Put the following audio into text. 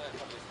that probably